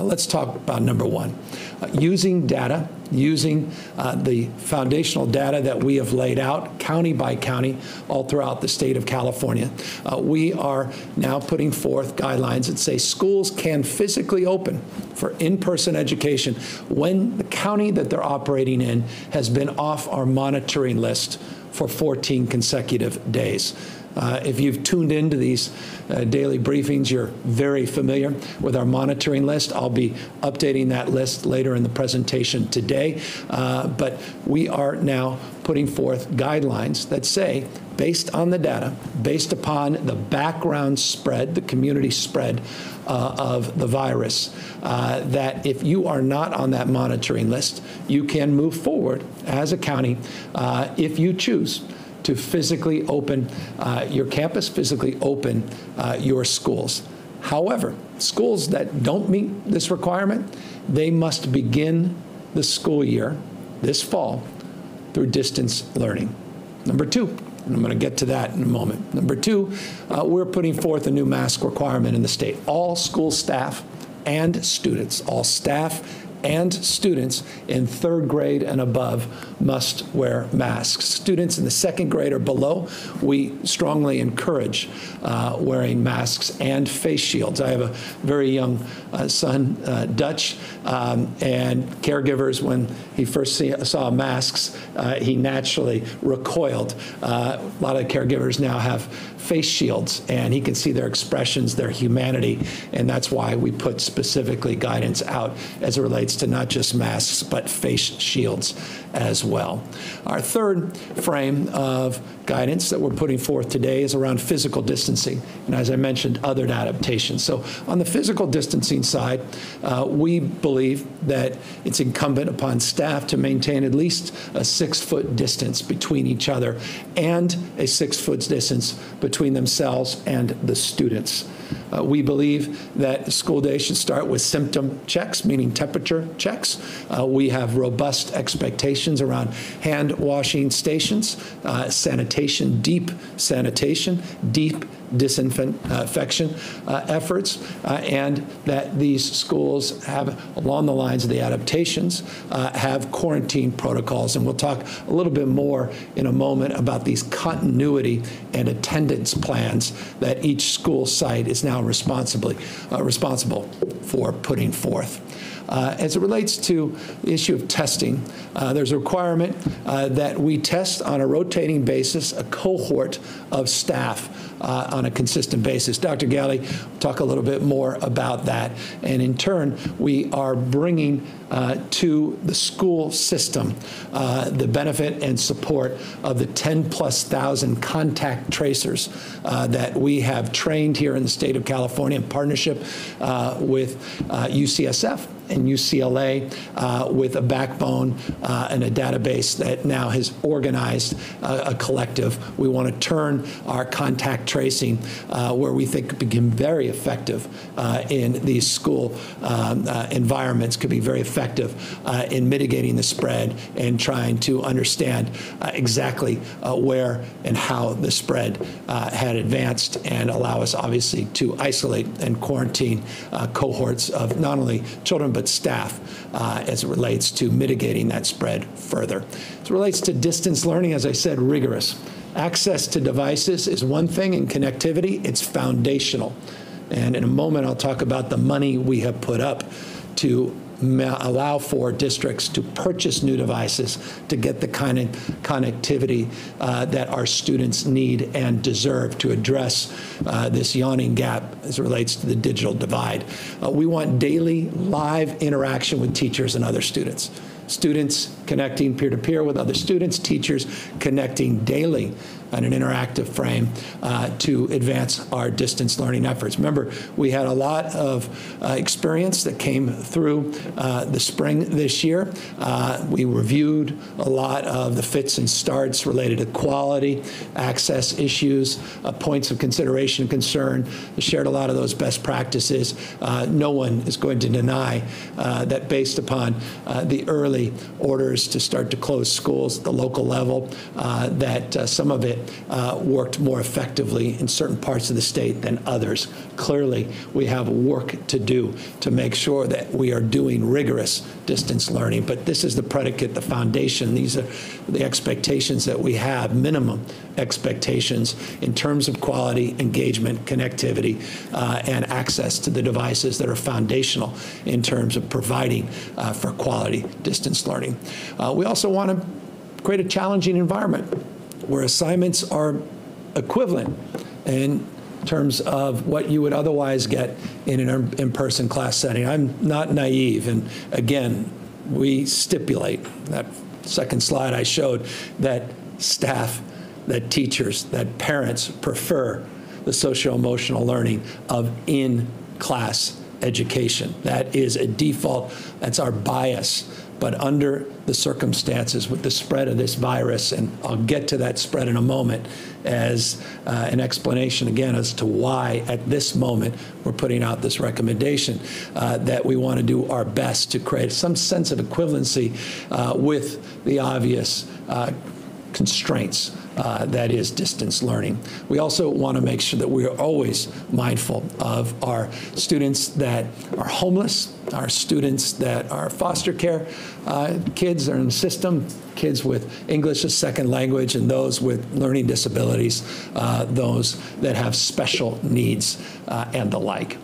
Uh, let's talk about number one. Uh, using data, using uh, the foundational data that we have laid out county by county all throughout the state of California, uh, we are now putting forth guidelines that say schools can physically open for in-person education when the county that they're operating in has been off our monitoring list for 14 consecutive days. Uh, if you've tuned into these uh, daily briefings, you're very familiar with our monitoring list. I'll be updating that list later in the presentation today. Uh, but we are now putting forth guidelines that say, based on the data, based upon the background spread, the community spread uh, of the virus, uh, that if you are not on that monitoring list, you can move forward as a county uh, if you choose to physically open uh, your campus, physically open uh, your schools. However, schools that don't meet this requirement, they must begin the school year this fall through distance learning. Number two, and I'm going to get to that in a moment. Number two, uh, we're putting forth a new mask requirement in the state. All school staff and students, all staff and students in third grade and above must wear masks. Students in the second grade or below, we strongly encourage uh, wearing masks and face shields. I have a very young uh, son, uh, Dutch, um, and caregivers, when he first see, saw masks, uh, he naturally recoiled. Uh, a lot of caregivers now have face shields, and he can see their expressions, their humanity, and that's why we put specifically guidance out as it relates to not just masks, but face shields as well. Our third frame of guidance that we're putting forth today is around physical distancing, and as I mentioned, other adaptations. So on the physical distancing side, uh, we believe that it's incumbent upon staff to maintain at least a six-foot distance between each other and a six-foot distance between themselves and the students. Uh, we believe that school day should start with symptom checks, meaning temperature checks. Uh, we have robust expectations around hand washing stations, uh, sanitation, deep sanitation, deep disinfection uh, efforts, uh, and that these schools have, along the lines of the adaptations, uh, have quarantine protocols. And we'll talk a little bit more in a moment about these continuity and attendance plans that each school site is now responsibly uh, responsible for putting forth. Uh, as it relates to the issue of testing, uh, there's a requirement uh, that we test on a rotating basis a cohort of staff uh, on a consistent basis. Dr. Will talk a little bit more about that. And in turn, we are bringing uh, to the school system uh, the benefit and support of the 10 plus thousand contact tracers that we have trained here in the state of California in partnership with UCSF and UCLA uh, with a backbone uh, and a database that now has organized uh, a collective. We want to turn our contact tracing uh, where we think could become very effective uh, in these school um, environments, could be very effective in mitigating the spread and trying to understand exactly where and how the spread had advanced and allow us obviously to isolate and quarantine cohorts of not only children but staff uh, as it relates to mitigating that spread further. As it relates to distance learning, as I said, rigorous. Access to devices is one thing, and connectivity, it's foundational. And in a moment, I'll talk about the money we have put up to allow for districts to purchase new devices to get the kind of connectivity uh, that our students need and deserve to address uh, this yawning gap as it relates to the digital divide. Uh, we want daily live interaction with teachers and other students students connecting peer to peer with other students, teachers connecting daily on an interactive frame uh, to advance our distance learning efforts. Remember, we had a lot of uh, experience that came through uh, the spring this year. Uh, we reviewed a lot of the fits and starts related to quality, access issues, uh, points of consideration and concern, shared a lot of those best practices. No one is going to deny that based upon the early orders to start to close schools at the local level, that some of it uh, worked more effectively in certain parts of the state than others. Clearly, we have work to do to make sure that we are doing rigorous distance learning. But this is the predicate, the foundation. These are the expectations that we have, minimum expectations in terms of quality, engagement, connectivity, uh, and access to the devices that are foundational in terms of providing uh, for quality distance learning. Uh, we also want to create a challenging environment where assignments are equivalent in terms of what you would otherwise get in an in-person class setting. I'm not naive, and again, we stipulate that second slide I showed that staff, that teachers, that parents prefer the socio-emotional learning of in-class education. That is a default, that's our bias. But under the circumstances with the spread of this virus, and I'll get to that spread in a moment as uh, an explanation again as to why at this moment we're putting out this recommendation uh, that we want to do our best to create some sense of equivalency uh, with the obvious uh, constraints uh, that is distance learning. We also want to make sure that we are always mindful of our students that are homeless, our students that are foster care uh, kids are in the system, kids with English as second language, and those with learning disabilities, uh, those that have special needs, uh, and the like.